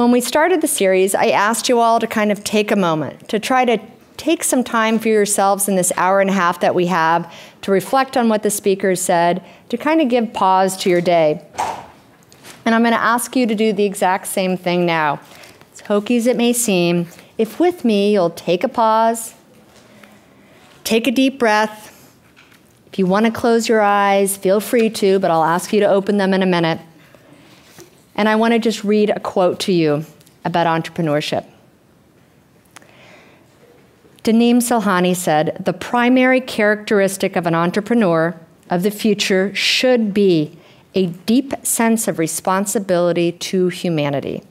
When we started the series, I asked you all to kind of take a moment to try to take some time for yourselves in this hour and a half that we have to reflect on what the speakers said, to kind of give pause to your day. And I'm going to ask you to do the exact same thing now. As hokey as it may seem, if with me you'll take a pause, take a deep breath. If you want to close your eyes, feel free to, but I'll ask you to open them in a minute. And I want to just read a quote to you about entrepreneurship. Danim Silhani said, The primary characteristic of an entrepreneur of the future should be a deep sense of responsibility to humanity.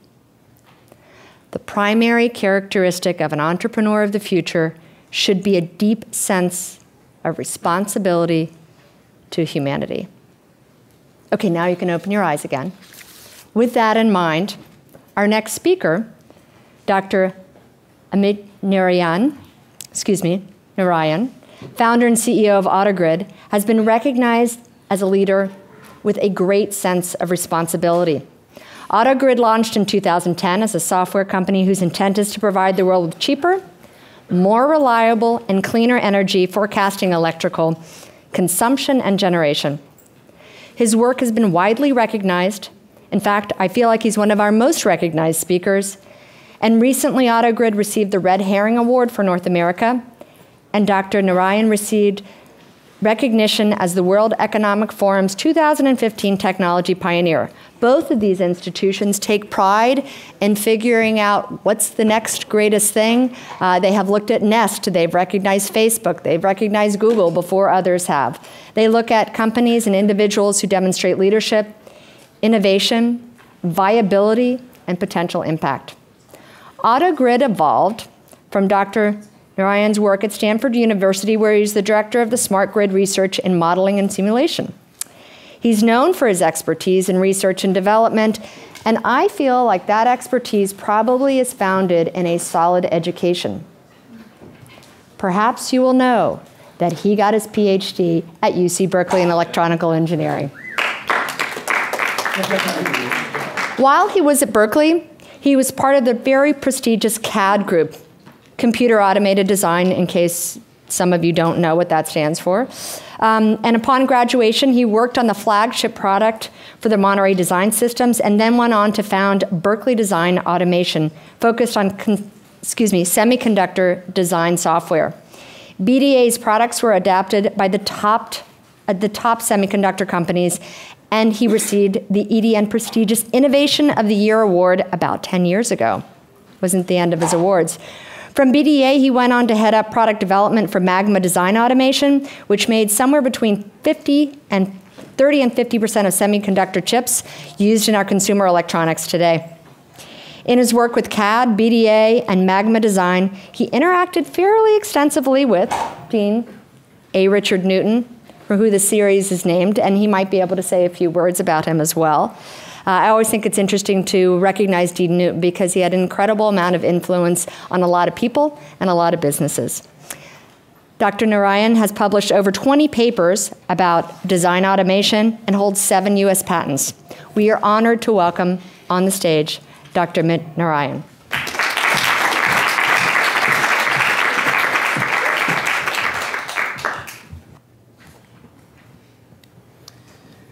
The primary characteristic of an entrepreneur of the future should be a deep sense of responsibility to humanity. Okay, now you can open your eyes again. With that in mind, our next speaker, Dr. Amit Narayan, excuse me, Narayan, founder and CEO of AutoGrid, has been recognized as a leader with a great sense of responsibility. AutoGrid launched in 2010 as a software company whose intent is to provide the world with cheaper, more reliable, and cleaner energy forecasting electrical consumption and generation. His work has been widely recognized. In fact, I feel like he's one of our most recognized speakers. And recently, AutoGrid received the Red Herring Award for North America, and Dr. Narayan received recognition as the World Economic Forum's 2015 Technology Pioneer. Both of these institutions take pride in figuring out what's the next greatest thing. Uh, they have looked at Nest, they've recognized Facebook, they've recognized Google before others have. They look at companies and individuals who demonstrate leadership, innovation, viability, and potential impact. AutoGrid evolved from Dr. Narayan's work at Stanford University, where he's the director of the Smart Grid Research in Modeling and Simulation. He's known for his expertise in research and development, and I feel like that expertise probably is founded in a solid education. Perhaps you will know that he got his PhD at UC Berkeley in electronical engineering. While he was at Berkeley, he was part of the very prestigious CAD group, computer automated design, in case some of you don't know what that stands for. Um, and upon graduation, he worked on the flagship product for the Monterey Design Systems and then went on to found Berkeley Design Automation, focused on, excuse me, semiconductor design software. BDA's products were adapted by the top, uh, the top semiconductor companies, and he received the EDN prestigious Innovation of the Year award about 10 years ago. Wasn't the end of his awards. From BDA, he went on to head up product development for Magma Design Automation, which made somewhere between 50 and 30 and 50% of semiconductor chips used in our consumer electronics today. In his work with CAD, BDA, and Magma Design, he interacted fairly extensively with Dean A. Richard Newton, for who the series is named, and he might be able to say a few words about him as well. Uh, I always think it's interesting to recognize Dean Newton because he had an incredible amount of influence on a lot of people and a lot of businesses. Dr. Narayan has published over 20 papers about design automation and holds seven US patents. We are honored to welcome on the stage Dr. Amit Narayan.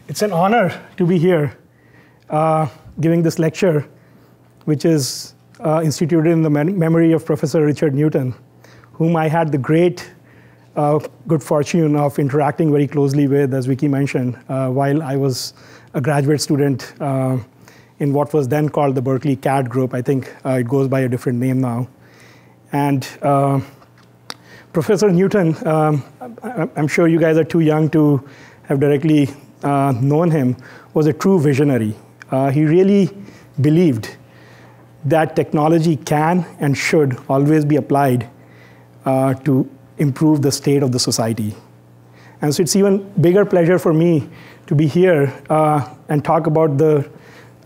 It's an honor to be here uh, giving this lecture, which is uh, instituted in the memory of Professor Richard Newton, whom I had the great uh, good fortune of interacting very closely with, as Vicky mentioned, uh, while I was a graduate student uh, in what was then called the Berkeley CAD group. I think uh, it goes by a different name now. And Professor Newton, um, I'm sure you guys are too young to have directly known him, was a true visionary. Uh, he really believed that technology can and should always be applied uh, to improve the state of the society. And so it's even bigger pleasure for me to be here uh, and talk about the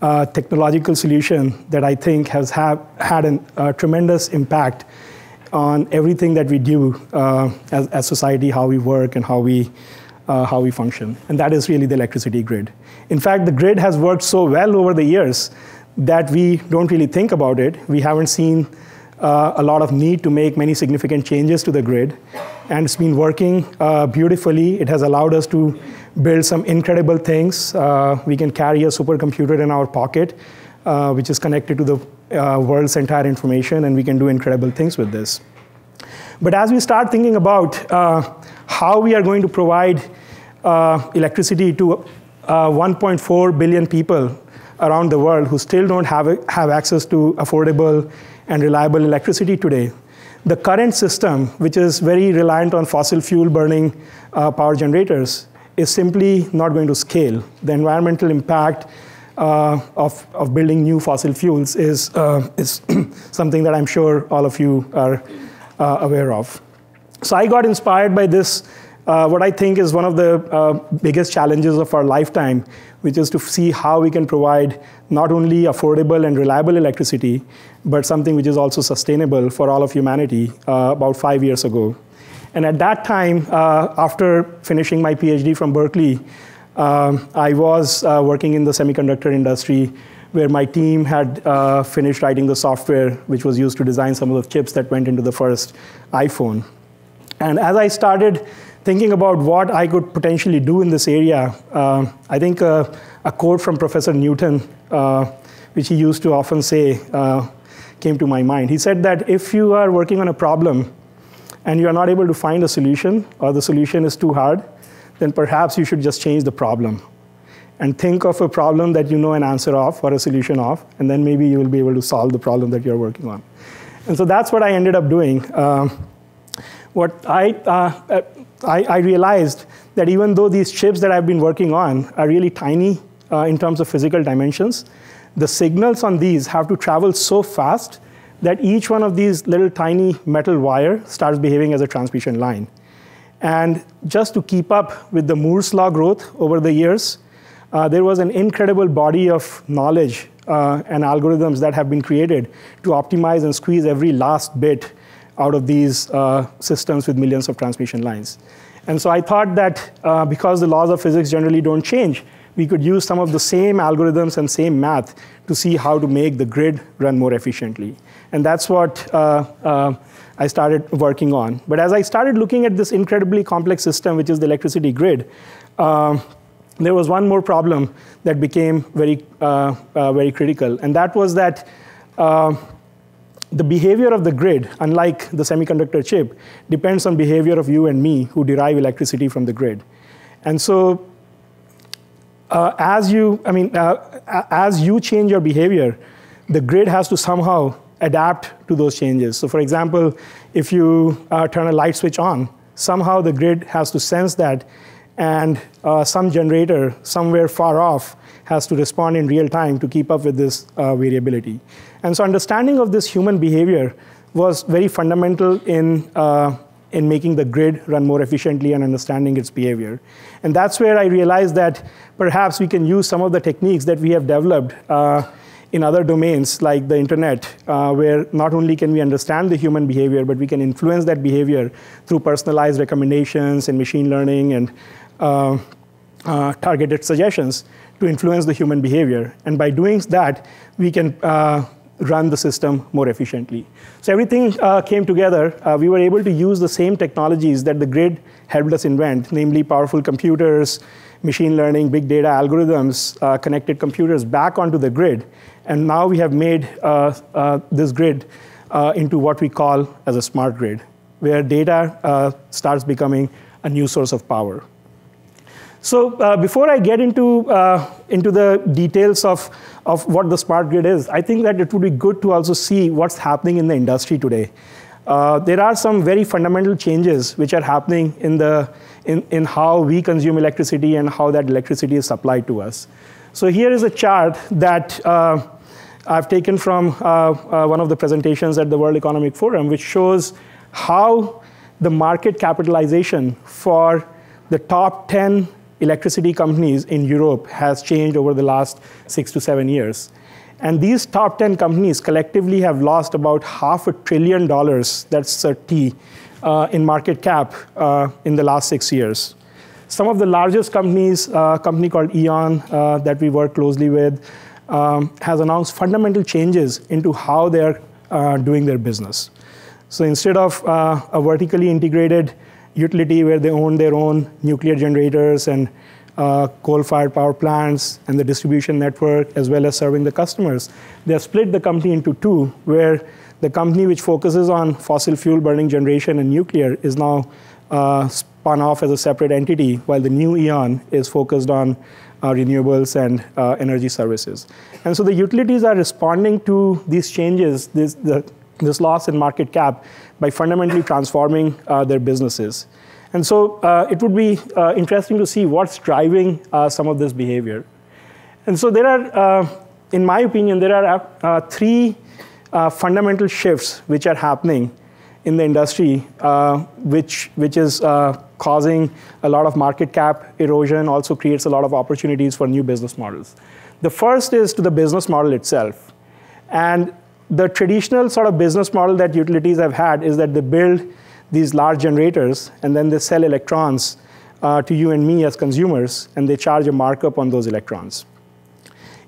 uh, technological solution that I think has have, had a uh, tremendous impact on everything that we do uh, as, as society, how we work and how we, how we function. And that is really the electricity grid. In fact, the grid has worked so well over the years that we don't really think about it. We haven't seen uh, a lot of need to make many significant changes to the grid. And it's been working uh, beautifully. It has allowed us to build some incredible things. Uh, we can carry a supercomputer in our pocket, uh, which is connected to the uh, world's entire information, and we can do incredible things with this. But as we start thinking about uh, how we are going to provide electricity to 1.4 billion people around the world who still don't have, have access to affordable and reliable electricity today. The current system, which is very reliant on fossil fuel burning uh, power generators, is simply not going to scale. The environmental impact uh, of, of building new fossil fuels is, uh, is something that I'm sure all of you are uh, aware of. So I got inspired by this uh, what I think is one of the uh, biggest challenges of our lifetime, which is to see how we can provide not only affordable and reliable electricity, but something which is also sustainable for all of humanity uh, about five years ago. And at that time, uh, after finishing my PhD from Berkeley, um, I was uh, working in the semiconductor industry where my team had uh, finished writing the software which was used to design some of the chips that went into the first iPhone. And as I started thinking about what I could potentially do in this area, uh, I think uh, a quote from Professor Newton, uh, which he used to often say, uh, came to my mind. He said that if you are working on a problem and you are not able to find a solution, or the solution is too hard, then perhaps you should just change the problem and think of a problem that you know an answer of or a solution of, and then maybe you will be able to solve the problem that you're working on. And so that's what I ended up doing. Um, what I, uh, I, I, realized that even though these chips that I've been working on are really tiny uh, in terms of physical dimensions, the signals on these have to travel so fast that each one of these little tiny metal wire starts behaving as a transmission line. And just to keep up with the Moore's law growth over the years, uh, there was an incredible body of knowledge uh, and algorithms that have been created to optimize and squeeze every last bit out of these uh, systems with millions of transmission lines. And so I thought that uh, because the laws of physics generally don't change, we could use some of the same algorithms and same math to see how to make the grid run more efficiently. And that's what uh, uh, I started working on. But as I started looking at this incredibly complex system, which is the electricity grid, um, there was one more problem that became very, uh, uh very critical. And that was that the behavior of the grid, unlike the semiconductor chip, depends on behavior of you and me who derive electricity from the grid. And so uh, as you, I mean, uh, as you change your behavior, the grid has to somehow adapt to those changes. So for example, if you uh, turn a light switch on, somehow the grid has to sense that and uh, some generator somewhere far off has to respond in real time to keep up with this uh, variability. And so understanding of this human behavior was very fundamental in, uh, in making the grid run more efficiently and understanding its behavior. And that's where I realized that perhaps we can use some of the techniques that we have developed uh, in other domains like the internet, uh, where not only can we understand the human behavior, but we can influence that behavior through personalized recommendations and machine learning and uh, uh, targeted suggestions to influence the human behavior. And by doing that, we can uh, run the system more efficiently. So everything uh, came together. Uh, we were able to use the same technologies that the grid helped us invent, namely powerful computers, machine learning, big data algorithms, uh, connected computers back onto the grid. And now we have made uh, uh, this grid uh, into what we call as a smart grid, where data starts becoming a new source of power. So uh, before I get into, uh, into the details of, of what the smart grid is, I think that it would be good to also see what's happening in the industry today. Uh, there are some very fundamental changes which are happening in, the, in, in how we consume electricity and how that electricity is supplied to us. So here is a chart that uh, I've taken from uh, uh, one of the presentations at the World Economic Forum, which shows how the market capitalization for the top 10 electricity companies in Europe has changed over the last six to seven years. And these top 10 companies collectively have lost about half a trillion dollars, that's a T, uh, in market cap uh, in the last six years. Some of the largest companies, uh, a company called E.ON uh, that we work closely with, um, has announced fundamental changes into how they're uh, doing their business. So instead of uh, a vertically integrated utility where they own their own nuclear generators and uh, coal-fired power plants and the distribution network, as well as serving the customers. They have split the company into two, where the company which focuses on fossil fuel burning generation and nuclear is now uh, spun off as a separate entity, while the new E.ON is focused on uh, renewables and uh, energy services. And so the utilities are responding to these changes, this, the, this loss in market cap, by fundamentally transforming uh, their businesses. And so uh, it would be uh, interesting to see what's driving uh, some of this behavior. And so there are, uh, in my opinion, there are three fundamental shifts which are happening in the industry, which, which is causing a lot of market cap erosion, also creates a lot of opportunities for new business models. The first is to the business model itself. And the traditional sort of business model that utilities have had is that they build these large generators, and then they sell electrons uh, to you and me as consumers, and they charge a markup on those electrons.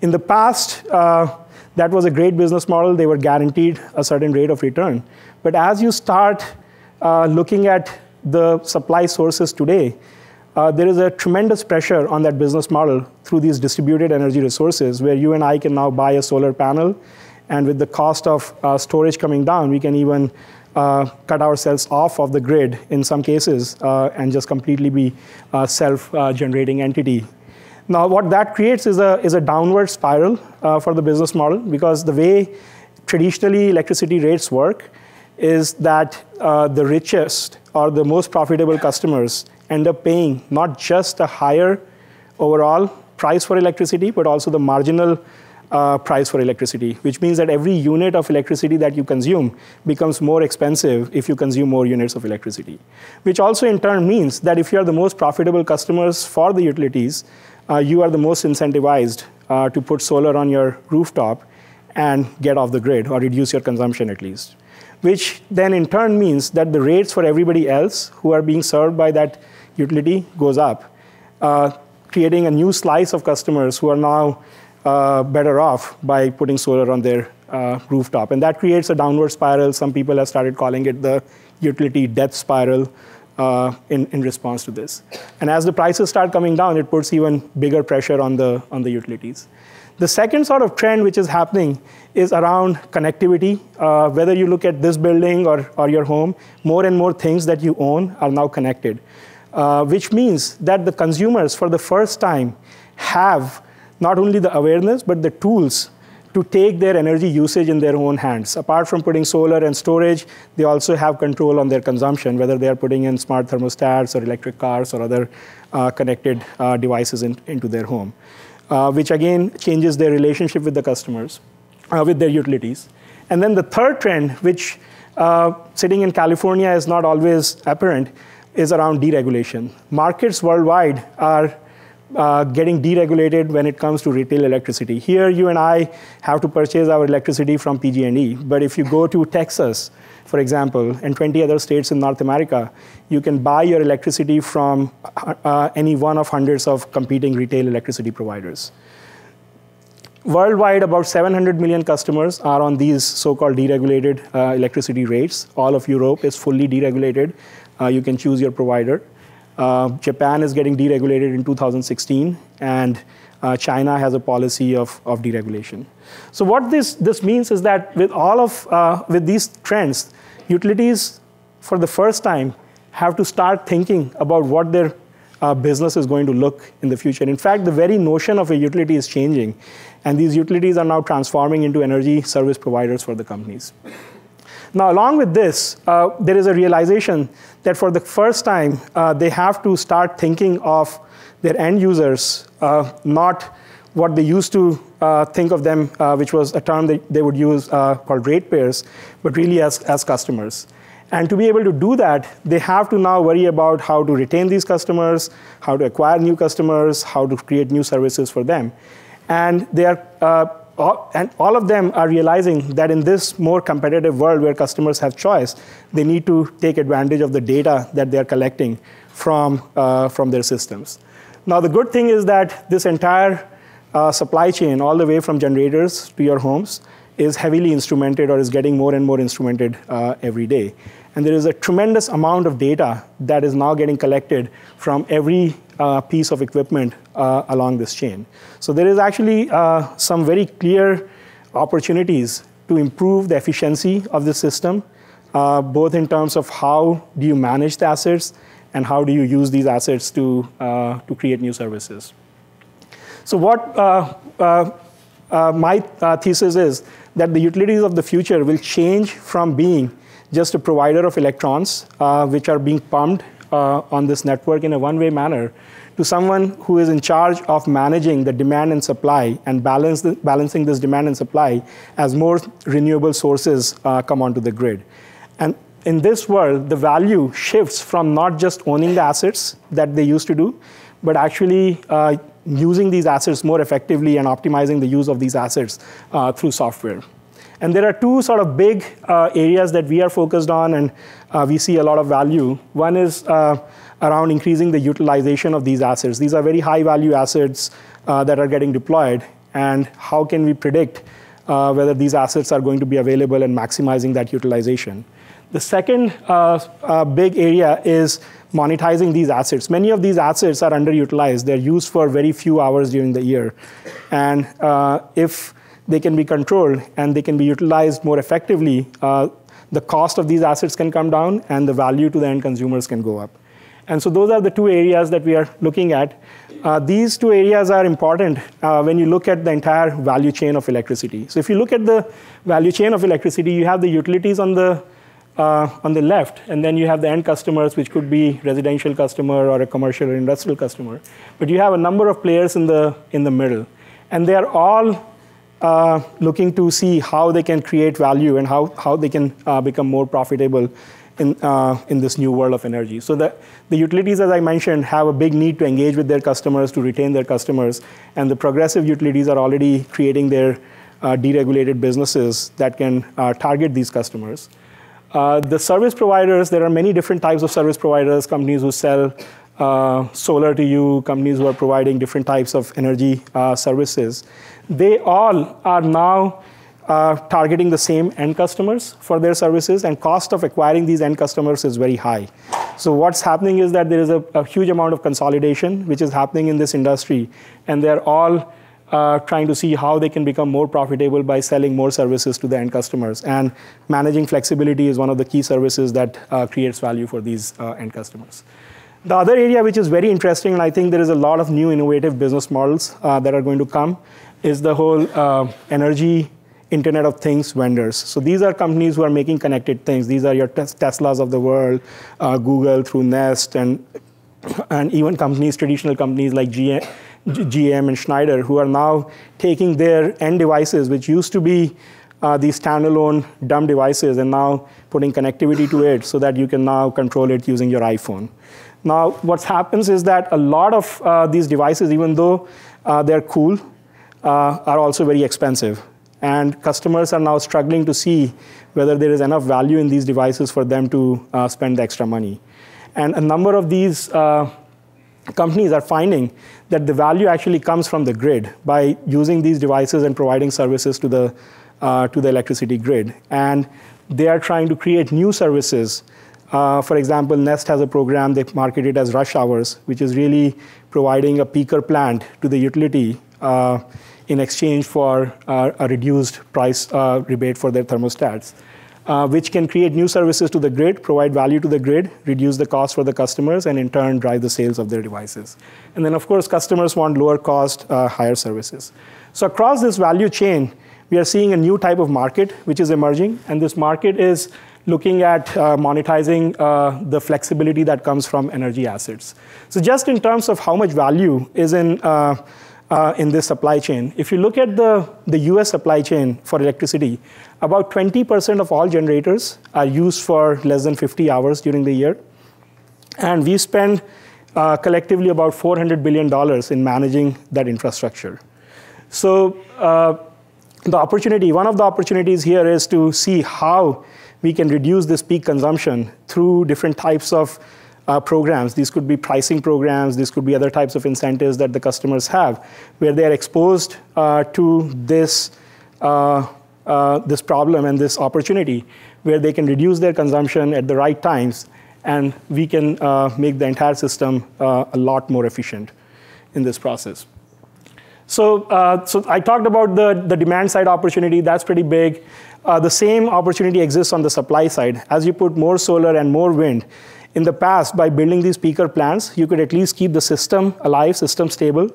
In the past, uh, that was a great business model. They were guaranteed a certain rate of return. But as you start uh, looking at the supply sources today, uh, there is a tremendous pressure on that business model through these distributed energy resources, where you and I can now buy a solar panel, and with the cost of uh, storage coming down, we can even uh, cut ourselves off of the grid in some cases uh, and just completely be a self-generating entity. Now, what that creates is a, is a downward spiral uh, for the business model because the way traditionally electricity rates work is that uh, the richest or the most profitable customers end up paying not just a higher overall price for electricity, but also the marginal uh, price for electricity, which means that every unit of electricity that you consume becomes more expensive if you consume more units of electricity. Which also in turn means that if you are the most profitable customers for the utilities, uh, you are the most incentivized uh, to put solar on your rooftop and get off the grid or reduce your consumption at least. Which then in turn means that the rates for everybody else who are being served by that utility goes up, uh, creating a new slice of customers who are now uh, better off by putting solar on their uh, rooftop. And that creates a downward spiral. Some people have started calling it the utility death spiral uh, in, in response to this. And as the prices start coming down, it puts even bigger pressure on the, on the utilities. The second sort of trend which is happening is around connectivity. Uh, whether you look at this building or, or your home, more and more things that you own are now connected, uh, which means that the consumers, for the first time, have not only the awareness, but the tools to take their energy usage in their own hands. Apart from putting solar and storage, they also have control on their consumption, whether they are putting in smart thermostats or electric cars or other uh, connected uh, devices in, into their home, uh, which again changes their relationship with the customers, uh, with their utilities. And then the third trend, which uh, sitting in California is not always apparent, is around deregulation. Markets worldwide are uh, getting deregulated when it comes to retail electricity. Here, you and I have to purchase our electricity from PG&E. But if you go to Texas, for example, and 20 other states in North America, you can buy your electricity from uh, any one of hundreds of competing retail electricity providers. Worldwide, about 700 million customers are on these so-called deregulated uh, electricity rates. All of Europe is fully deregulated. Uh, you can choose your provider. Uh, Japan is getting deregulated in 2016, and uh, China has a policy of, of deregulation. So what this, this means is that with all of uh, with these trends, utilities for the first time have to start thinking about what their uh, business is going to look in the future. In fact, the very notion of a utility is changing, and these utilities are now transforming into energy service providers for the companies. Now, along with this, uh, there is a realization that for the first time, uh, they have to start thinking of their end users, uh, not what they used to uh, think of them, uh, which was a term that they would use uh, called ratepayers, but really as, as customers. And to be able to do that, they have to now worry about how to retain these customers, how to acquire new customers, how to create new services for them. And they are all, and all of them are realizing that in this more competitive world where customers have choice, they need to take advantage of the data that they're collecting from, uh, from their systems. Now, the good thing is that this entire uh, supply chain, all the way from generators to your homes, is heavily instrumented or is getting more and more instrumented uh, every day. And there is a tremendous amount of data that is now getting collected from every uh, piece of equipment uh, along this chain. So there is actually uh, some very clear opportunities to improve the efficiency of the system, uh, both in terms of how do you manage the assets and how do you use these assets to, uh, to create new services. So what uh, my thesis is that the utilities of the future will change from being just a provider of electrons, which are being pumped uh, on this network in a one-way manner, to someone who is in charge of managing the demand and supply and balance the, balancing this demand and supply as more renewable sources uh, come onto the grid. And in this world, the value shifts from not just owning the assets that they used to do, but actually uh, using these assets more effectively and optimizing the use of these assets uh, through software. And there are two sort of big uh, areas that we are focused on and uh, we see a lot of value. One is uh, around increasing the utilization of these assets. These are very high value assets uh, that are getting deployed and how can we predict uh, whether these assets are going to be available and maximizing that utilization. The second uh, big area is monetizing these assets. Many of these assets are underutilized. They're used for very few hours during the year. And if they can be controlled and they can be utilized more effectively, uh, the cost of these assets can come down and the value to the end consumers can go up. And so those are the two areas that we are looking at. Uh, these two areas are important uh, when you look at the entire value chain of electricity. So if you look at the value chain of electricity, you have the utilities on the uh, on the left, and then you have the end customers, which could be residential customer or a commercial or industrial customer. But you have a number of players in the in the middle, and they are all uh, looking to see how they can create value and how, how they can uh, become more profitable in, uh, in this new world of energy. So the, the utilities, as I mentioned, have a big need to engage with their customers, to retain their customers, and the progressive utilities are already creating their uh, deregulated businesses that can uh, target these customers. Uh, the service providers, there are many different types of service providers, companies who sell solar to you, companies who are providing different types of energy services they all are now uh, targeting the same end customers for their services, and cost of acquiring these end customers is very high. So what's happening is that there is a, a huge amount of consolidation which is happening in this industry, and they're all uh, trying to see how they can become more profitable by selling more services to the end customers. And managing flexibility is one of the key services that uh, creates value for these uh, end customers. The other area which is very interesting, and I think there is a lot of new innovative business models uh, that are going to come, is the whole uh, energy Internet of Things vendors. So these are companies who are making connected things. These are your Teslas of the world, uh, Google through Nest, and and even companies, traditional companies like GM, GM and Schneider, who are now taking their end devices, which used to be uh, these standalone dumb devices, and now putting connectivity to it so that you can now control it using your iPhone. Now, what happens is that a lot of uh, these devices, even though uh, they're cool, uh, are also very expensive. And customers are now struggling to see whether there is enough value in these devices for them to uh, spend the extra money. And a number of these uh, companies are finding that the value actually comes from the grid by using these devices and providing services to the, uh, to the electricity grid. And they are trying to create new services. Uh, for example, Nest has a program they market it as rush hours, which is really providing a peaker plant to the utility uh, in exchange for uh, a reduced price uh, rebate for their thermostats, uh, which can create new services to the grid, provide value to the grid, reduce the cost for the customers, and in turn drive the sales of their devices. And then, of course, customers want lower cost, uh, higher services. So across this value chain, we are seeing a new type of market which is emerging, and this market is looking at uh, monetizing uh, the flexibility that comes from energy assets. So just in terms of how much value is in uh, uh, in this supply chain. If you look at the, the US supply chain for electricity, about 20% of all generators are used for less than 50 hours during the year. And we spend uh, collectively about $400 billion in managing that infrastructure. So uh, the opportunity, one of the opportunities here is to see how we can reduce this peak consumption through different types of uh, programs. These could be pricing programs, these could be other types of incentives that the customers have, where they are exposed uh, to this, uh, uh, this problem and this opportunity, where they can reduce their consumption at the right times, and we can uh, make the entire system uh, a lot more efficient in this process. So, so I talked about the, the demand side opportunity, that's pretty big. The same opportunity exists on the supply side. As you put more solar and more wind, in the past, by building these peaker plants, you could at least keep the system alive, system stable.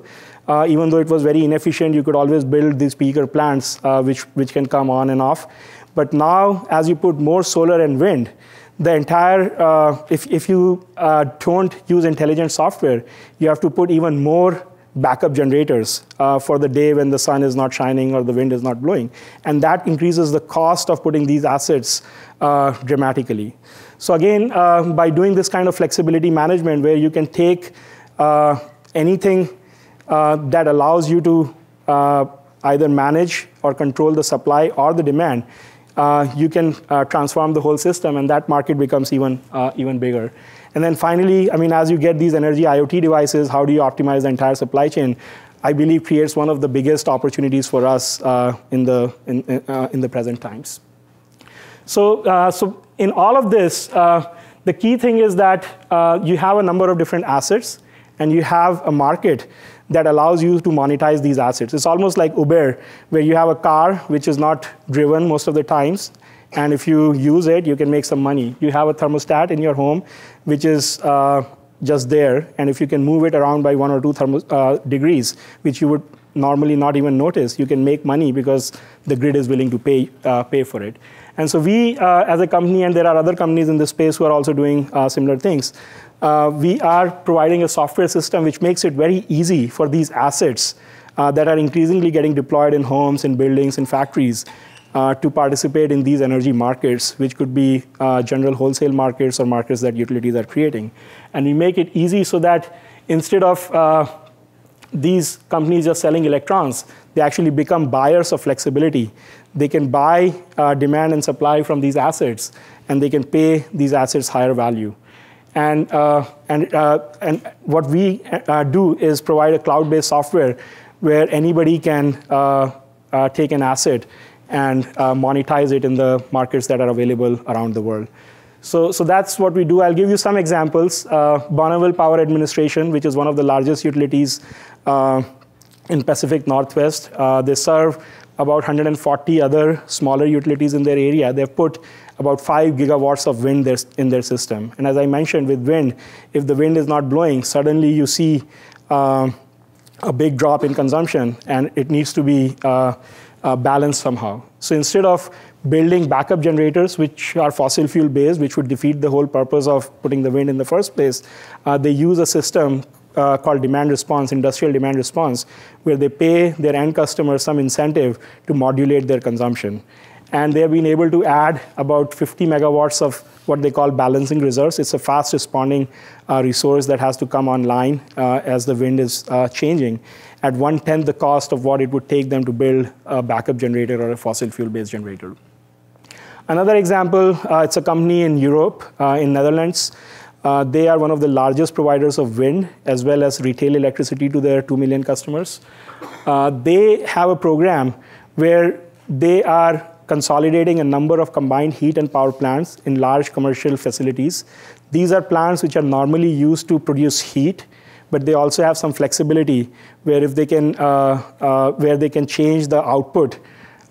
Uh, even though it was very inefficient, you could always build these peaker plants, uh, which, which can come on and off. But now, as you put more solar and wind, the entire, uh, if, if you uh, don't use intelligent software, you have to put even more backup generators uh, for the day when the sun is not shining or the wind is not blowing. And that increases the cost of putting these assets uh, dramatically. So again, uh, by doing this kind of flexibility management where you can take uh, anything uh, that allows you to uh, either manage or control the supply or the demand, you can transform the whole system and that market becomes even, even bigger. And then finally, I mean, as you get these energy IoT devices, how do you optimize the entire supply chain? I believe creates one of the biggest opportunities for us in, the, in, in the present times. So, so in all of this, uh, the key thing is that uh, you have a number of different assets and you have a market that allows you to monetize these assets. It's almost like Uber, where you have a car which is not driven most of the times, and if you use it, you can make some money. You have a thermostat in your home, which is uh, just there, and if you can move it around by one or two uh, degrees, which you would normally not even notice, you can make money because the grid is willing to pay, uh, pay for it. And so we, uh, as a company, and there are other companies in this space who are also doing uh, similar things, uh, we are providing a software system which makes it very easy for these assets that are increasingly getting deployed in homes, in buildings, in factories, uh, to participate in these energy markets, which could be uh, general wholesale markets or markets that utilities are creating. And we make it easy so that instead of these companies just selling electrons, they actually become buyers of flexibility. They can buy uh, demand and supply from these assets, and they can pay these assets higher value. And, uh, and, uh, and what we uh, do is provide a cloud based software where anybody can uh, uh, take an asset and monetize it in the markets that are available around the world. So, so that's what we do. I'll give you some examples. Bonneville Power Administration, which is one of the largest utilities in Pacific Northwest. Uh, they serve about 140 other smaller utilities in their area. They've put about 5 gigawatts of wind in their system. And as I mentioned, with wind, if the wind is not blowing, suddenly you see uh, a big drop in consumption, and it needs to be uh, balanced somehow. So instead of building backup generators, which are fossil fuel based, which would defeat the whole purpose of putting the wind in the first place, uh, they use a system uh, called demand response, industrial demand response, where they pay their end customers some incentive to modulate their consumption. And they have been able to add about 50 megawatts of what they call balancing reserves. It's a fast responding uh, resource that has to come online uh, as the wind is uh, changing at one tenth the cost of what it would take them to build a backup generator or a fossil fuel based generator. Another example, uh, it's a company in Europe, uh, in Netherlands. Uh, they are one of the largest providers of wind as well as retail electricity to their 2 million customers. Uh, they have a program where they are consolidating a number of combined heat and power plants in large commercial facilities. These are plants which are normally used to produce heat, but they also have some flexibility where if they can, uh, uh where they can change the output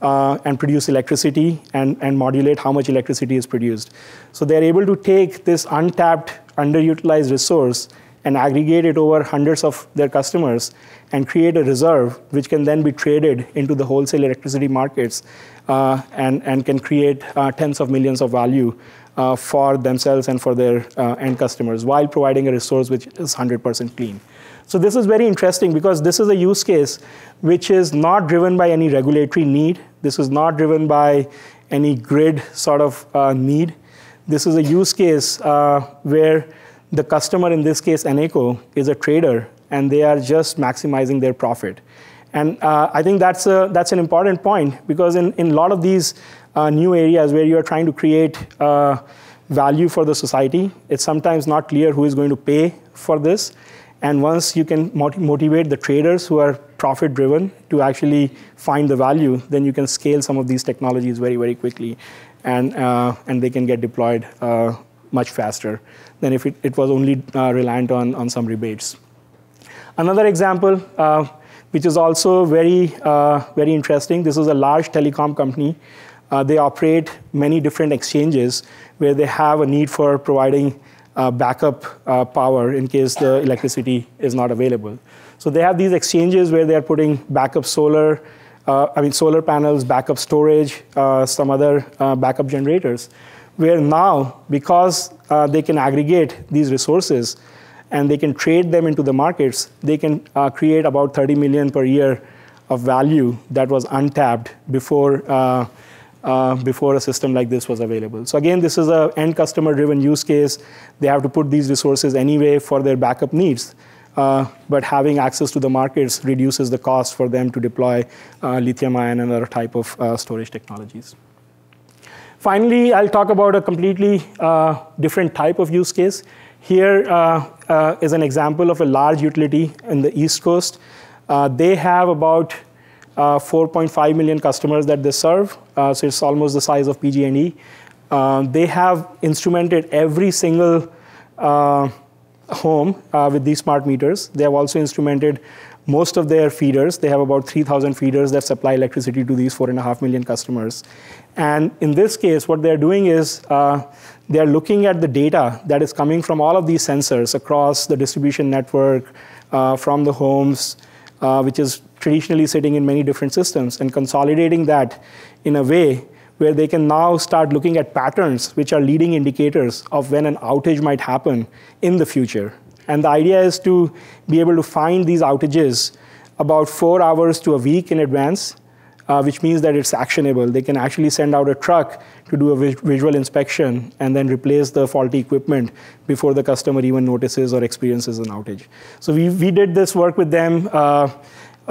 uh, and produce electricity and, and modulate how much electricity is produced. So they're able to take this untapped, underutilized resource and aggregate it over hundreds of their customers and create a reserve which can then be traded into the wholesale electricity markets uh, and, and can create uh, tens of millions of value uh, for themselves and for their uh, end customers while providing a resource which is 100% clean. So this is very interesting because this is a use case which is not driven by any regulatory need. This is not driven by any grid sort of uh, need. This is a use case uh, where the customer, in this case Eneco, is a trader and they are just maximizing their profit. And uh, I think that's, a, that's an important point because in, in a lot of these uh, new areas where you're trying to create uh, value for the society. It's sometimes not clear who is going to pay for this. And once you can motivate the traders who are profit driven to actually find the value, then you can scale some of these technologies very, very quickly. And, uh, and they can get deployed uh, much faster than if it, it was only uh, reliant on, on some rebates. Another example, which is also very, uh, very interesting, this is a large telecom company. Uh, they operate many different exchanges where they have a need for providing uh, backup uh, power in case the electricity is not available. So they have these exchanges where they're putting backup solar, uh, I mean solar panels, backup storage, uh, some other backup generators, where now, because they can aggregate these resources and they can trade them into the markets, they can create about 30 million per year of value that was untapped before uh, before a system like this was available. So again, this is an end customer driven use case. They have to put these resources anyway for their backup needs. Uh, but having access to the markets reduces the cost for them to deploy uh, lithium ion and other type of uh, storage technologies. Finally, I'll talk about a completely uh, different type of use case. Here uh, is an example of a large utility in the East Coast. they have about uh, 4.5 million customers that they serve, uh, so it's almost the size of PG&E. Uh, they have instrumented every single home with these smart meters. They have also instrumented most of their feeders. They have about 3,000 feeders that supply electricity to these 4.5 million customers. And in this case, what they're doing is uh, they're looking at the data that is coming from all of these sensors across the distribution network, uh, from the homes, uh, which is traditionally sitting in many different systems, and consolidating that in a way where they can now start looking at patterns which are leading indicators of when an outage might happen in the future. And the idea is to be able to find these outages about four hours to a week in advance, uh, which means that it's actionable. They can actually send out a truck to do a visual inspection and then replace the faulty equipment before the customer even notices or experiences an outage. So we, we did this work with them. Uh,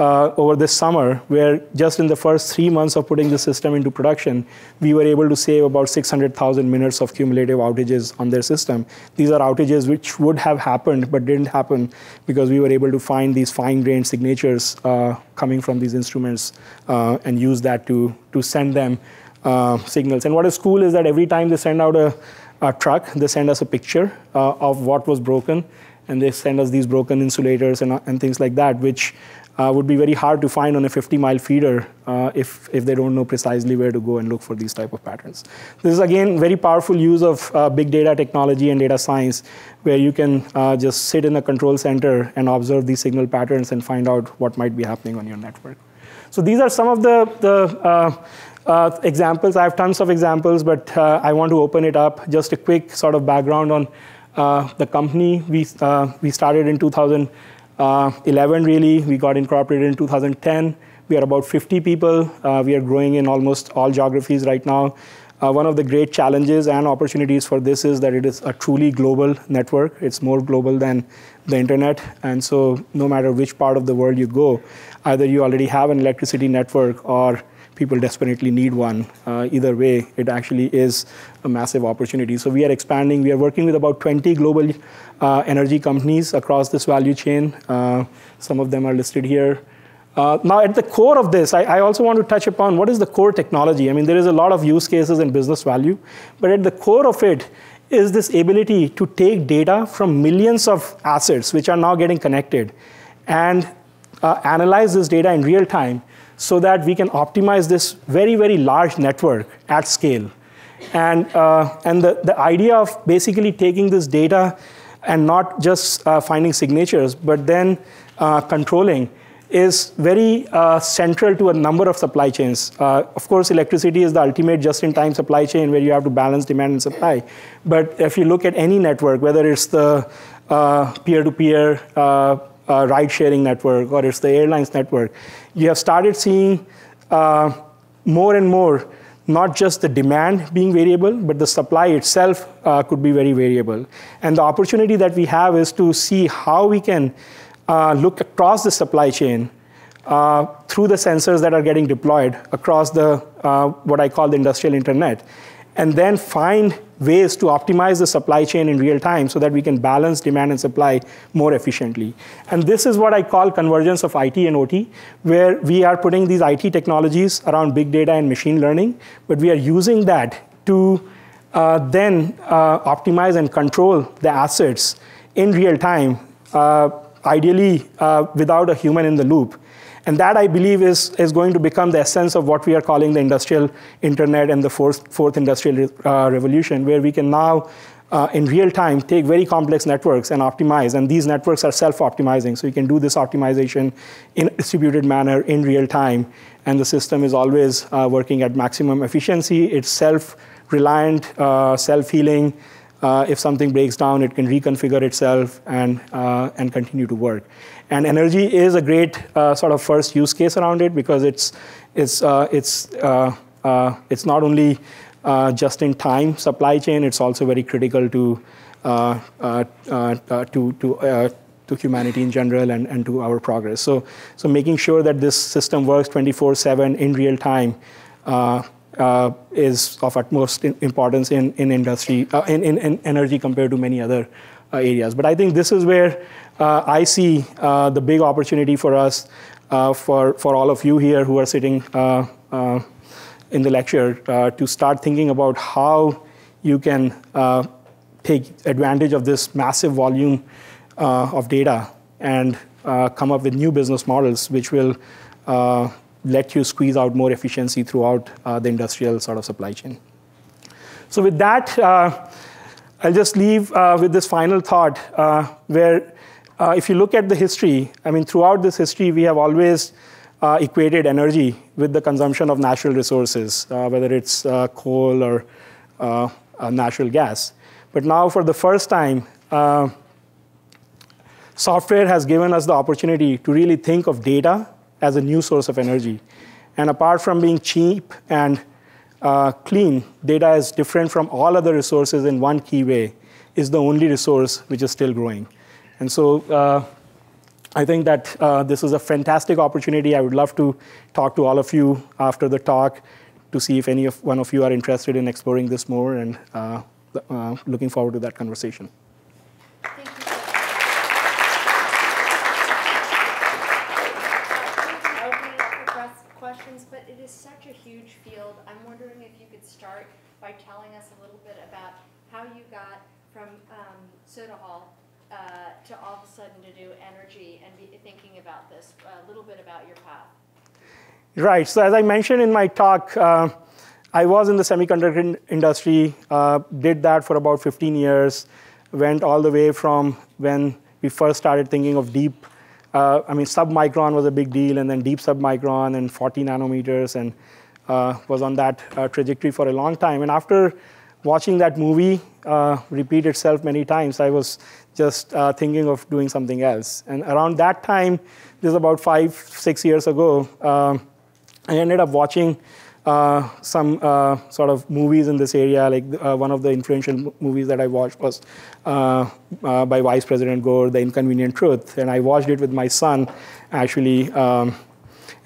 uh, over this summer, where just in the first three months of putting the system into production, we were able to save about 600,000 minutes of cumulative outages on their system. These are outages which would have happened but didn't happen because we were able to find these fine-grained signatures uh, coming from these instruments uh, and use that to, to send them uh, signals. And what is cool is that every time they send out a, a truck, they send us a picture uh, of what was broken and they send us these broken insulators and, and things like that, which uh, would be very hard to find on a 50 mile feeder uh, if, if they don't know precisely where to go and look for these type of patterns. This is again very powerful use of uh, big data technology and data science where you can uh, just sit in a control center and observe these signal patterns and find out what might be happening on your network. So these are some of the, the uh, uh, examples. I have tons of examples, but I want to open it up. Just a quick sort of background on the company. We, we started in 2000. Uh, 11 really, we got incorporated in 2010. We are about 50 people. Uh, we are growing in almost all geographies right now. Uh, one of the great challenges and opportunities for this is that it is a truly global network. It's more global than the internet. And so, no matter which part of the world you go, either you already have an electricity network or people desperately need one. Uh, either way, it actually is a massive opportunity. So we are expanding. We are working with about 20 global energy companies across this value chain. Uh, some of them are listed here. Uh, now, at the core of this, I, I, also want to touch upon what is the core technology. I mean, there is a lot of use cases and business value, but at the core of it is this ability to take data from millions of assets which are now getting connected and uh, analyze this data in real time so that we can optimize this very, very large network at scale. And, uh, and the, the idea of basically taking this data and not just uh, finding signatures, but then uh, controlling is very uh, central to a number of supply chains. Uh, of course, electricity is the ultimate just-in-time supply chain where you have to balance demand and supply. But if you look at any network, whether it's the uh, peer-to-peer uh, ride-sharing network or it's the airlines network, you have started seeing more and more not just the demand being variable, but the supply itself uh, could be very variable. And the opportunity that we have is to see how we can uh, look across the supply chain uh, through the sensors that are getting deployed across the uh, what I call the industrial internet, and then find ways to optimize the supply chain in real time so that we can balance demand and supply more efficiently. And this is what I call convergence of IT and OT, where we are putting these IT technologies around big data and machine learning, but we are using that to uh, then uh, optimize and control the assets in real time, uh, ideally uh, without a human in the loop. And that, I believe, is, is going to become the essence of what we are calling the industrial internet and the fourth, fourth industrial uh, revolution, where we can now, uh, in real time, take very complex networks and optimize. And these networks are self-optimizing. So you can do this optimization in a distributed manner in real time. And the system is always uh, working at maximum efficiency. It's self-reliant, uh, self-healing. Uh, if something breaks down, it can reconfigure itself and, uh, and continue to work. And energy is a great uh, sort of first use case around it because it's, it's, uh, it's, uh, uh, it's not only uh, just in time supply chain, it's also very critical to, to, to, to humanity in general and, and to our progress. So, so making sure that this system works 24 7 in real time. Uh, is of utmost importance in, in industry, uh, in, in, in, energy compared to many other Uh, areas. But I think this is where uh, I see uh, the big opportunity for us, uh, for, for all of you here who are sitting uh, in the lecture, to start thinking about how you can take advantage of this massive volume of data and come up with new business models which will let you squeeze out more efficiency throughout uh, the industrial sort of supply chain. So with that, uh, I'll just leave uh, with this final thought where uh, if you look at the history, I mean, throughout this history, we have always uh, equated energy with the consumption of natural resources, uh, whether it's uh, coal or uh, uh, natural gas. But now, for the first time, software has given us the opportunity to really think of data as a new source of energy. And apart from being cheap and clean, data is different from all other resources in one key way, is the only resource which is still growing. And so uh, I think that uh, this is a fantastic opportunity. I would love to talk to all of you after the talk to see if any of one of you are interested in exploring this more and uh, uh looking forward to that conversation. questions, but it is such a huge field. I'm wondering if you could start by telling us a little bit about how you got from um, Soda Hall uh, to all of a sudden to do energy and be thinking about this, a little bit about your path. Right. So as I mentioned in my talk, uh, I was in the semiconductor industry, uh, did that for about 15 years, went all the way from when we first started thinking of deep, uh, I mean, submicron was a big deal, and then deep submicron and 40 nanometers, and uh, was on that uh, trajectory for a long time. And after watching that movie uh, repeat itself many times, I was just uh, thinking of doing something else. And around that time, this is about five, six years ago, uh, I ended up watching uh, some uh, sort of movies in this area. Like uh, one of the influential movies that I watched was uh, by Vice President Gore, The Inconvenient Truth. And I watched it with my son, actually. Um,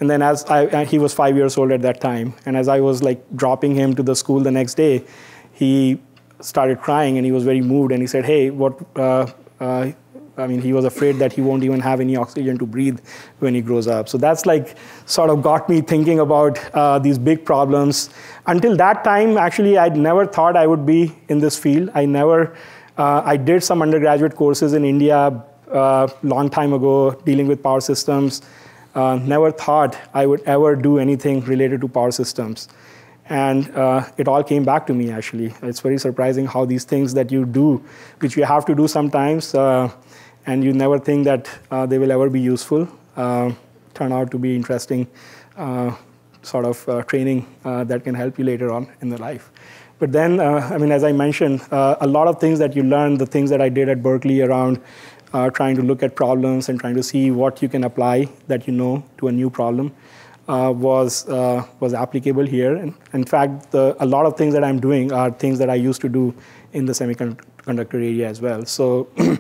and then as I, he was five years old at that time, and as I was like dropping him to the school the next day, he started crying and he was very moved and he said, Hey, what? Uh, uh, I mean, he was afraid that he won't even have any oxygen to breathe when he grows up. So that's like sort of got me thinking about uh, these big problems. Until that time, actually, I'd never thought I would be in this field. I never, uh, I did some undergraduate courses in India a uh, long time ago dealing with power systems. Uh, never thought I would ever do anything related to power systems. And uh, it all came back to me, actually. It's very surprising how these things that you do, which you have to do sometimes, uh, and you never think that uh, they will ever be useful, uh, turn out to be interesting uh, sort of uh, training that can help you later on in the life. But then, I mean, as I mentioned, a lot of things that you learn, the things that I did at Berkeley around trying to look at problems and trying to see what you can apply that you know to a new problem, uh, was uh, was applicable here. And in fact, the, a lot of things that I'm doing are things that I used to do in the semiconductor area as well. So,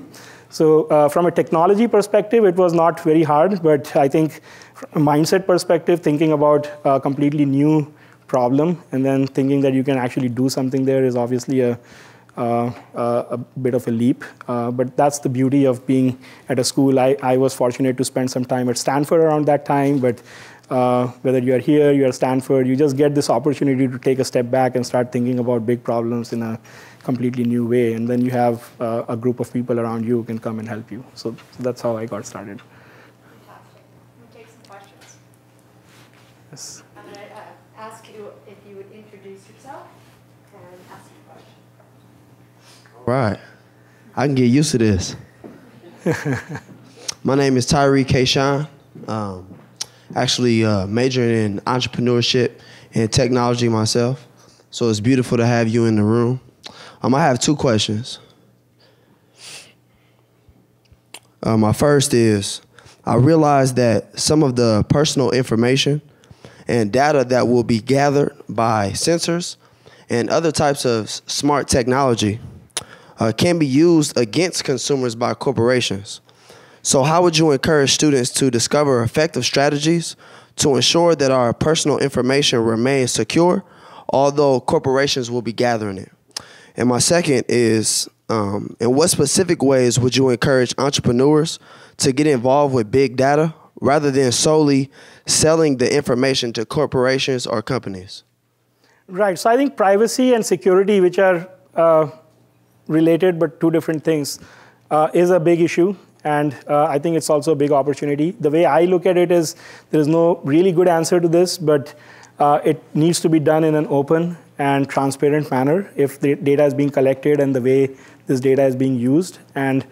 so uh, from a technology perspective, it was not very hard. But I think from a mindset perspective, thinking about a completely new problem and then thinking that you can actually do something there is obviously a, uh, a bit of a leap. Uh, but that's the beauty of being at a school. I, I was fortunate to spend some time at Stanford around that time, but uh, whether you're here, you're at Stanford, you just get this opportunity to take a step back and start thinking about big problems in a completely new way. And then you have uh, a group of people around you who can come and help you. So, so that's how I got started. take some questions. Yes. I'm going to uh, ask you if you would introduce yourself and ask your question. Right. I can get used to this. My name is Tyree Kayshawn. Um, actually uh, majoring in entrepreneurship and technology myself. So it's beautiful to have you in the room. Um, I have two questions. Uh, my first is I realize that some of the personal information and data that will be gathered by sensors and other types of smart technology uh, can be used against consumers by corporations. So, how would you encourage students to discover effective strategies to ensure that our personal information remains secure, although corporations will be gathering it? And my second is um, in what specific ways would you encourage entrepreneurs to get involved with big data rather than solely selling the information to corporations or companies? Right. So I think privacy and security, which are uh, related but two different things, uh, is a big issue. And uh, I think it's also a big opportunity. The way I look at it is there is no really good answer to this, but uh, it needs to be done in an open and transparent manner if the data is being collected and the way this data is being used. And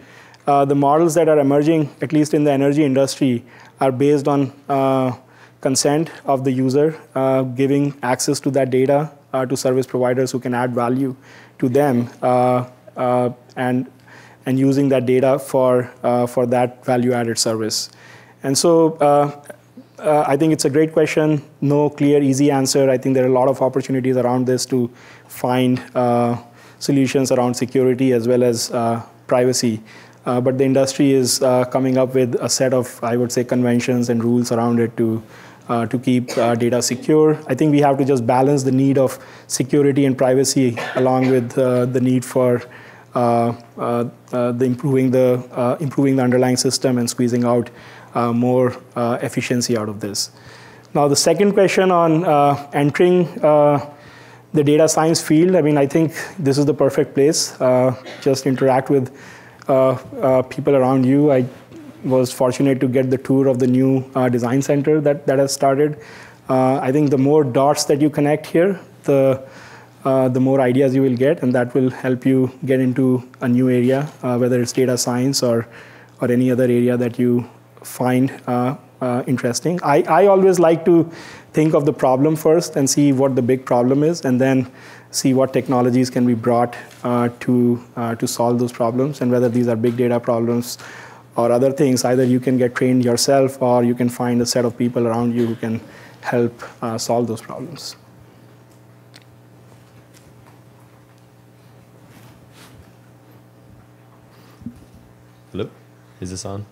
uh, the models that are emerging, at least in the energy industry, are based on uh, consent of the user, uh, giving access to that data uh, to service providers who can add value to them, and and using that data for, uh, for that value-added service. And so uh, uh, I think it's a great question. No clear, easy answer. I think there are a lot of opportunities around this to find uh, solutions around security as well as uh, privacy. Uh, but the industry is coming up with a set of, I would say, conventions and rules around it to to keep data secure. I think we have to just balance the need of security and privacy along with the need for Uh, uh, uh, the improving the improving the underlying system and squeezing out more efficiency out of this. Now, the second question on entering the data science field, I mean, I think this is the perfect place. just interact with people around you. I was fortunate to get the tour of the new uh, design center that, that has started. Uh, I think the more dots that you connect here, the uh, the more ideas you will get, and that will help you get into a new area, uh, whether it's data science or, or any other area that you find uh, uh, interesting. I, I always like to think of the problem first and see what the big problem is, and then see what technologies can be brought uh, to, to solve those problems, and whether these are big data problems or other things. Either you can get trained yourself, or you can find a set of people around you who can help solve those problems. Hello, is this on?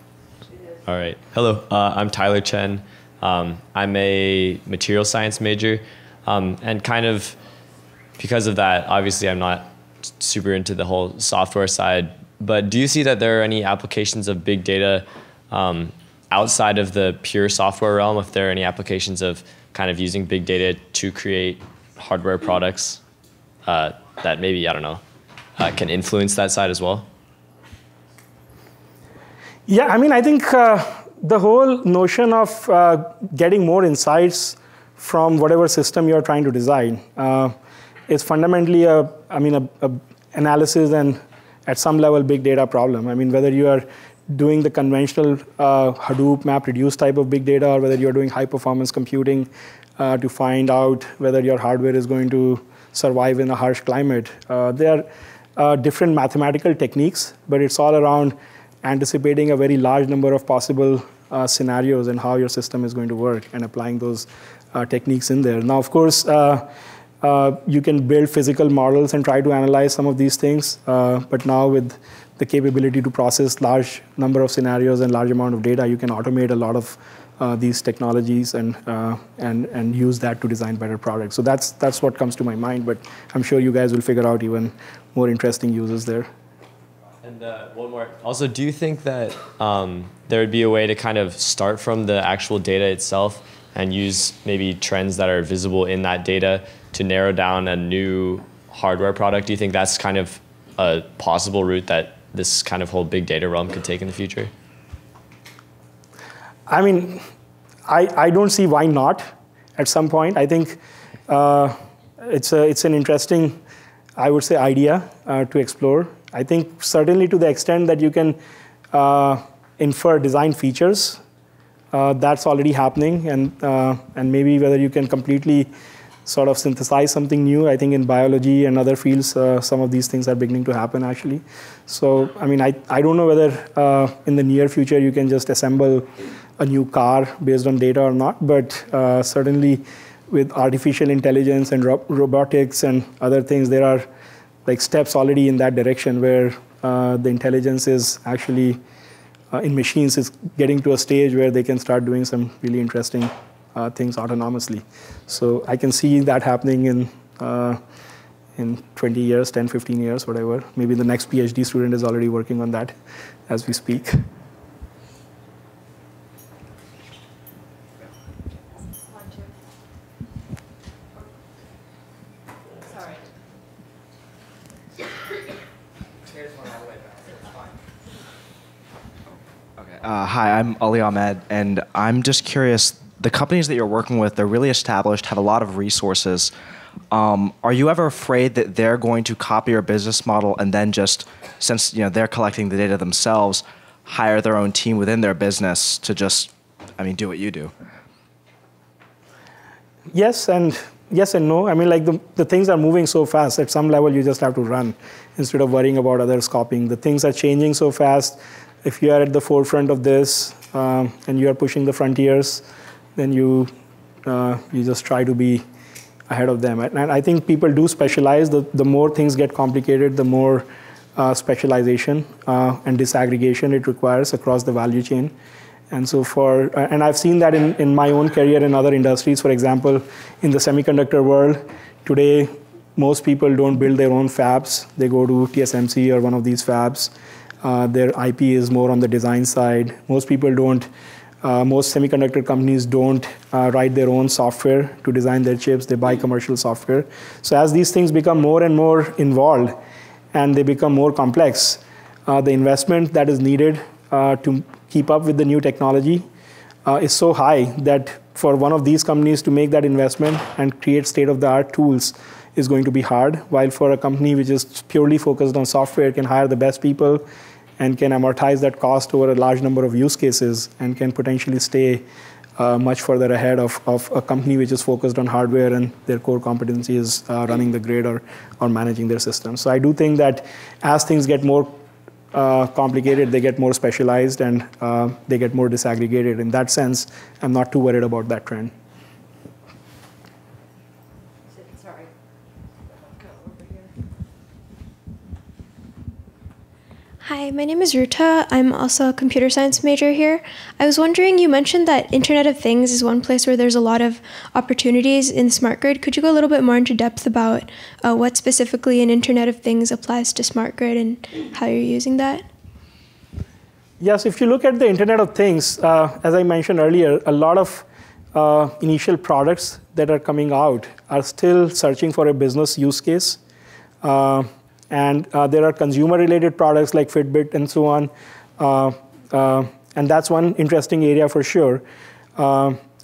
All right. Hello, uh, I'm Tyler Chen. Um, I'm a material science major, um, and kind of because of that, obviously, I'm not super into the whole software side. But do you see that there are any applications of big data um, outside of the pure software realm? If there are any applications of kind of using big data to create hardware products uh, that maybe I don't know uh, can influence that side as well? Yeah, I mean, I think uh, the whole notion of uh, getting more insights from whatever system you're trying to design uh, is fundamentally a, I mean, a, a, analysis and at some level big data problem. I mean, whether you are doing the conventional uh, Hadoop map reduce type of big data or whether you're doing high performance computing uh, to find out whether your hardware is going to survive in a harsh climate. Uh, there are different mathematical techniques, but it's all around anticipating a very large number of possible uh, scenarios and how your system is going to work and applying those uh, techniques in there. Now, of course, uh, uh you can build physical models and try to analyze some of these things, uh, but now with the capability to process large number of scenarios and large amount of data, you can automate a lot of uh, these technologies and, and, and use that to design better products. So that's, that's what comes to my mind, but I'm sure you guys will figure out even more interesting uses there. And uh, one more. Also, do you think that um, there would be a way to kind of start from the actual data itself and use maybe trends that are visible in that data to narrow down a new hardware product? Do you think that's kind of a possible route that this kind of whole big data realm could take in the future? I mean, I, I don't see why not at some point. I think uh, it's, a, it's an interesting, I would say, idea uh, to explore. I think certainly to the extent that you can uh, infer design features, uh, that's already happening, and, uh, and maybe whether you can completely sort of synthesize something new. I think in biology and other fields, uh, some of these things are beginning to happen actually. So, I mean, I, I don't know whether uh, in the near future you can just assemble a new car based on data or not, but uh, certainly with artificial intelligence and ro- robotics and other things, there are like steps already in that direction where uh, the intelligence is actually uh, in machines is getting to a stage where they can start doing some really interesting uh, things autonomously. So I can see that happening in uh, in 20 years, 10, 15 years, whatever. Maybe the next PhD student is already working on that as we speak. Uh, hi, I'm Ali Ahmed, and I'm just curious. The companies that you're working with, they're really established, have a lot of resources. Um, are you ever afraid that they're going to copy your business model and then just, since you know they're collecting the data themselves, hire their own team within their business to just, I mean, do what you do? Yes, and yes and no. I mean, like the, the things are moving so fast. At some level, you just have to run instead of worrying about others copying. The things are changing so fast if you are at the forefront of this um, and you are pushing the frontiers, then you uh, you just try to be ahead of them. And I think people do specialize. The, the more things get complicated, the more uh, specialization uh, and disaggregation it requires across the value chain. And so for uh, and I've seen that in, in my own career in other industries. For example, in the semiconductor world, today most people don't build their own fabs. They go to TSMC or one of these fabs uh, their IP is more on the design side. Most people don't, uh, most semiconductor companies don't uh, write their own software to design their chips. They buy commercial software. So as these things become more and more involved and they become more complex, uh, the investment that is needed uh, to keep up with the new technology uh, is so high that for one of these companies to make that investment and create state-of-the-art tools is going to be hard, while for a company which is purely focused on software can hire the best people and can amortize that cost over a large number of use cases and can potentially stay uh, much further ahead of, of a company which is focused on hardware and their core competency is uh, running the grid or, or managing their system. So I do think that as things get more uh, complicated, they get more specialized and uh, they get more disaggregated. In that sense, I'm not too worried about that trend. Hi, my name is Ruta. I'm also a computer science major here. I was wondering, you mentioned that Internet of Things is one place where there's a lot of opportunities in smart grid. Could you go a little bit more into depth about uh, what specifically an Internet of Things applies to smart grid and how you're using that? Yes, if you look at the Internet of Things, uh, as I mentioned earlier, a lot of uh, initial products that are coming out are still searching for a business use case. And uh, there are consumer related products like Fitbit and so on. Uh, uh, and that's one interesting area for sure.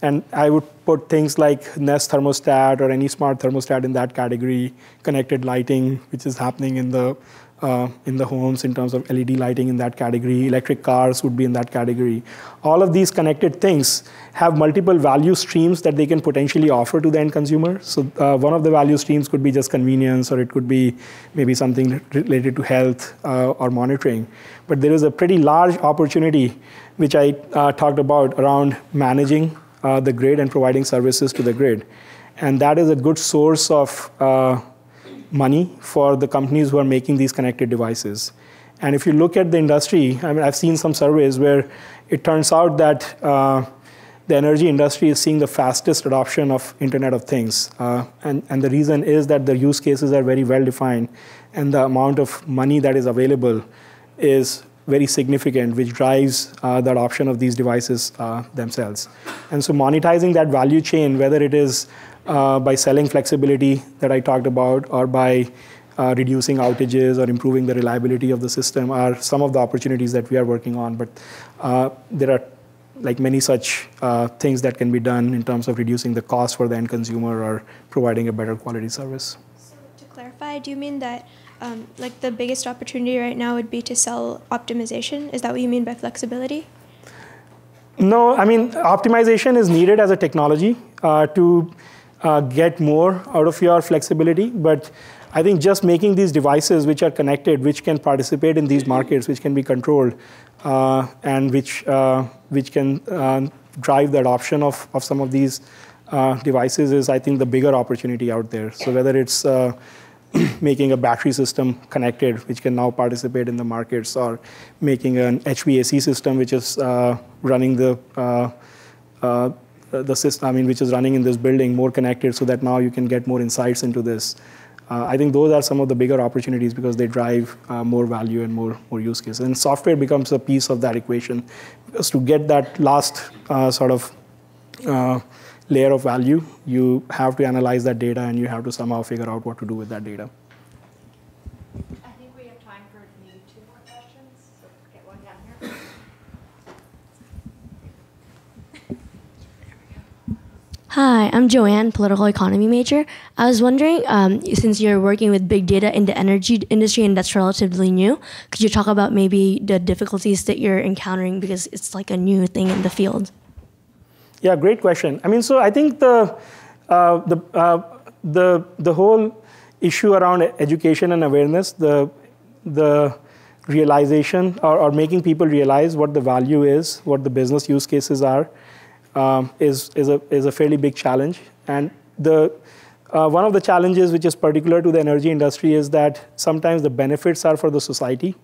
and I would put things like Nest thermostat or any smart thermostat in that category, connected lighting, which is happening in the uh, in the homes in terms of LED lighting in that category. Electric cars would be in that category. All of these connected things have multiple value streams that they can potentially offer to the end consumer. So uh, one of the value streams could be just convenience, or it could be maybe something related to health uh, or monitoring. But there is a pretty large opportunity, which I uh, talked about around managing uh, the grid and providing services to the grid. And that is a good source of money for the companies who are making these connected devices. And if you look at the industry, I mean, I've seen some surveys where it turns out that uh, the energy industry is seeing the fastest adoption of Internet of Things. Uh, and, and the reason is that the use cases are very well defined, and the amount of money that is available is very significant, which drives uh, the adoption of these devices uh, themselves. And so, monetizing that value chain, whether it is uh, by selling flexibility that I talked about, or by uh, reducing outages or improving the reliability of the system, are some of the opportunities that we are working on. But uh, there are like many such uh, things that can be done in terms of reducing the cost for the end consumer or providing a better quality service. So to clarify, do you mean that um, like the biggest opportunity right now would be to sell optimization? Is that what you mean by flexibility? No, I mean optimization is needed as a technology uh, to uh, get more out of your flexibility, but I think just making these devices which are connected, which can participate in these markets, which can be controlled, uh, and which uh, which can uh, drive the adoption of, of some of these uh, devices is, I think, the bigger opportunity out there. So whether it's uh, making a battery system connected, which can now participate in the markets, or making an HVAC system, which is uh, running the the system, I mean, which is running in this building more connected, so that now you can get more insights into this. Uh, I think those are some of the bigger opportunities because they drive uh, more value and more, more use cases. And software becomes a piece of that equation. Because to get that last uh, sort of uh, layer of value, you have to analyze that data and you have to somehow figure out what to do with that data. I think we have time for maybe two more questions. So get one down here. Hi, I'm Joanne, political economy major. I was wondering, um, since you're working with big data in the energy industry and that's relatively new, could you talk about maybe the difficulties that you're encountering because it's like a new thing in the field? Yeah, great question. I mean, so I think the uh, the uh, the the whole issue around education and awareness, the the realization or, or making people realize what the value is, what the business use cases are, um, is, is, a, is a fairly big challenge. And the, uh, one of the challenges which is particular to the energy industry is that sometimes the benefits are for the society,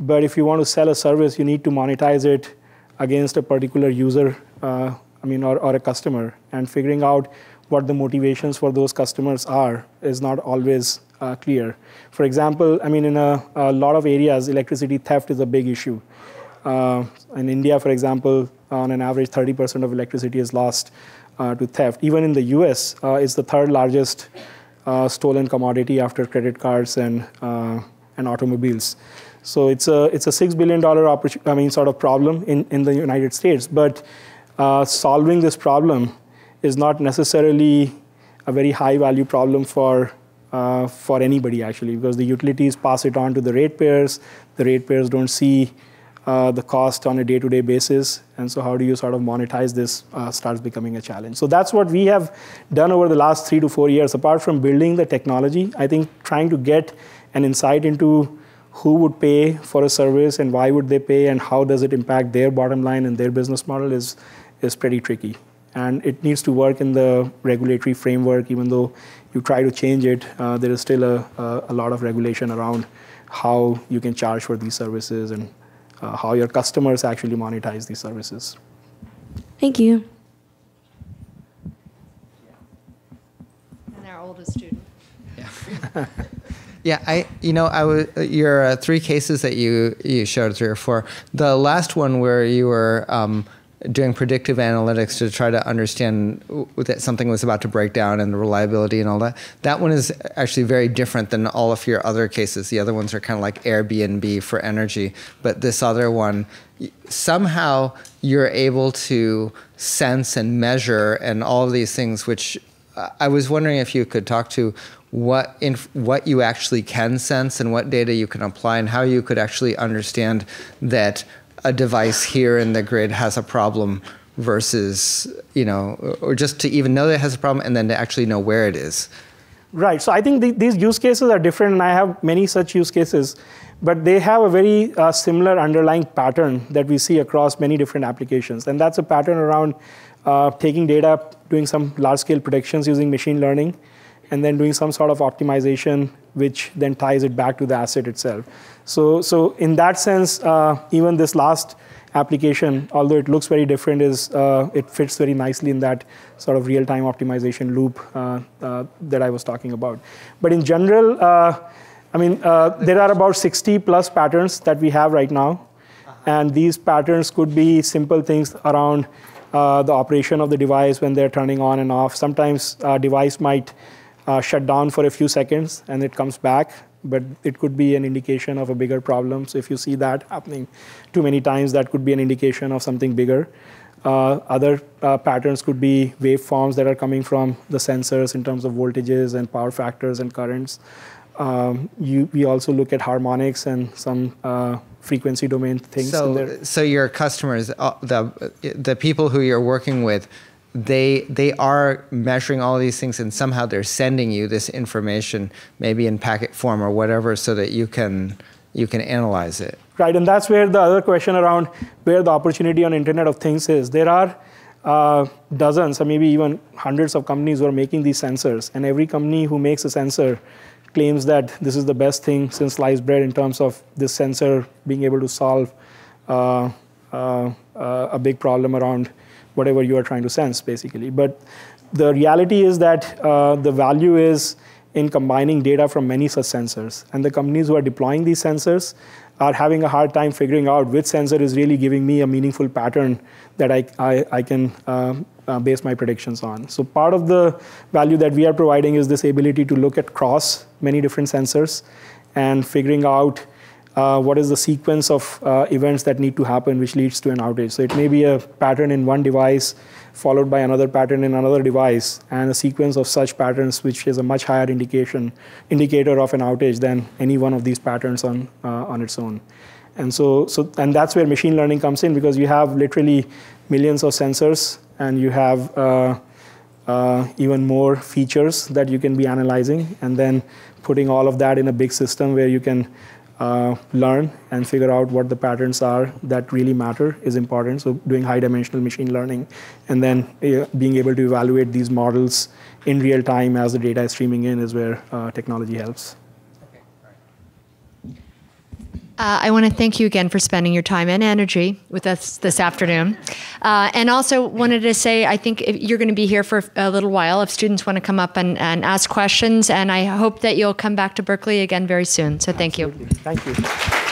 but if you want to sell a service, you need to monetize it against a particular user, uh, I mean, or, or a customer. And figuring out what the motivations for those customers are is not always uh, clear. For example, I mean, in a, a, lot of areas, electricity theft is a big issue. Uh, in India, for example, on an average, 30% of electricity is lost uh, to theft. Even in the US, uh, it's the third largest uh, stolen commodity after credit cards and, uh, and automobiles. So it's a, it's a $6 billion I mean, sort of problem in, in the United States. But uh, solving this problem is not necessarily a very high value problem for uh, for anybody actually, because the utilities pass it on to the ratepayers. The ratepayers don't see uh, the cost on a day-to-day basis, and so how do you sort of monetize this uh, starts becoming a challenge. So that's what we have done over the last three to four years. Apart from building the technology, I think trying to get an insight into who would pay for a service and why would they pay and how does it impact their bottom line and their business model is is pretty tricky. And it needs to work in the regulatory framework, even though you try to change it, uh, there is still a, a, a lot of regulation around how you can charge for these services and uh, how your customers actually monetize these services. Thank you. And our oldest student. Yeah. yeah, I you know I was your uh, three cases that you you showed three or four. The last one where you were um, doing predictive analytics to try to understand that something was about to break down and the reliability and all that. That one is actually very different than all of your other cases. The other ones are kind of like Airbnb for energy, but this other one, somehow you're able to sense and measure and all of these things, which I was wondering if you could talk to what in what you actually can sense and what data you can apply and how you could actually understand that a device here in the grid has a problem versus, you know, or just to even know that it has a problem and then to actually know where it is. Right. So I think the, these use cases are different, and I have many such use cases, but they have a very uh, similar underlying pattern that we see across many different applications. And that's a pattern around uh, taking data, doing some large scale predictions using machine learning, and then doing some sort of optimization, which then ties it back to the asset itself. So, so in that sense, uh, even this last application, although it looks very different, is uh, it fits very nicely in that sort of real-time optimization loop uh, uh that I was talking about. But in general, uh, I mean, uh, there are about 60 plus patterns that we have right now, and these patterns could be simple things around the operation of the device when they're turning on and off. Sometimes a device might shut down for a few seconds and it comes back but it could be an indication of a bigger problem. So if you see that happening too many times, that could be an indication of something bigger. Uh, other uh, patterns could be waveforms that are coming from the sensors in terms of voltages and power factors and currents. Um, you, we also look at harmonics and some uh, frequency domain things. So, so your customers, uh, the the people who you're working with, they they are measuring all these things and somehow they're sending you this information maybe in packet form or whatever so that you can you can analyze it. Right and that's where the other question around where the opportunity on internet of things is. There are uh, dozens or maybe even hundreds of companies who are making these sensors and every company who makes a sensor claims that this is the best thing since sliced bread in terms of this sensor being able to solve uh, uh, uh a big problem around whatever you are trying to sense, basically. But the reality is that uh, the value is in combining data from many such sensors. And the companies who are deploying these sensors are having a hard time figuring out which sensor is really giving me a meaningful pattern that I, I, I can uh, uh, base my predictions on. So part of the value that we are providing is this ability to look at cross many different sensors and figuring out uh, what is the sequence of uh, events that need to happen which leads to an outage. So it may be a pattern in one device followed by another pattern in another device and a sequence of such patterns which is a much higher indication indicator of an outage than any one of these patterns on uh, on its own. And so, so and that's where machine learning comes in because you have literally millions of sensors and you have uh, uh, even more features that you can be analyzing and then putting all of that in a big system where you can uh, learn and figure out what the patterns are that really matter is important. So doing high dimensional machine learning and then uh, being able to evaluate these models in real time as the data is streaming in is where uh, technology helps. Uh, I want to thank you again for spending your time and energy with us this afternoon. Uh, and also wanted to say, I think you're going to be here for a little while if students want to come up and, and ask questions. And I hope that you'll come back to Berkeley again very soon. So thank Absolutely. you. Thank you.